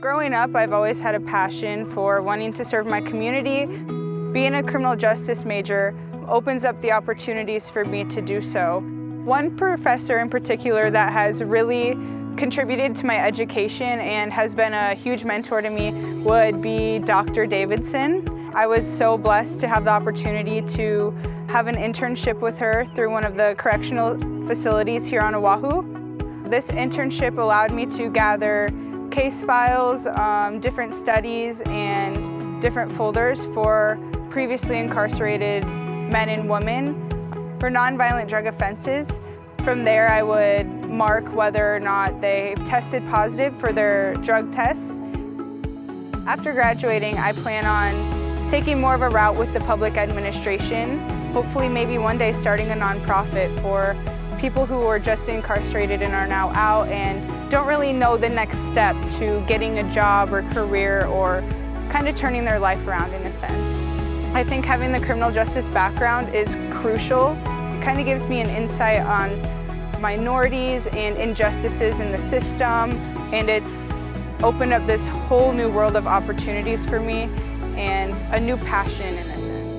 Growing up, I've always had a passion for wanting to serve my community. Being a criminal justice major opens up the opportunities for me to do so. One professor in particular that has really contributed to my education and has been a huge mentor to me would be Dr. Davidson. I was so blessed to have the opportunity to have an internship with her through one of the correctional facilities here on Oahu. This internship allowed me to gather case files, um, different studies, and different folders for previously incarcerated men and women for nonviolent drug offenses. From there, I would mark whether or not they tested positive for their drug tests. After graduating, I plan on taking more of a route with the public administration, hopefully maybe one day starting a nonprofit for people who are just incarcerated and are now out and don't really know the next step to getting a job or career or kind of turning their life around in a sense. I think having the criminal justice background is crucial. It kind of gives me an insight on minorities and injustices in the system and it's opened up this whole new world of opportunities for me and a new passion in a sense.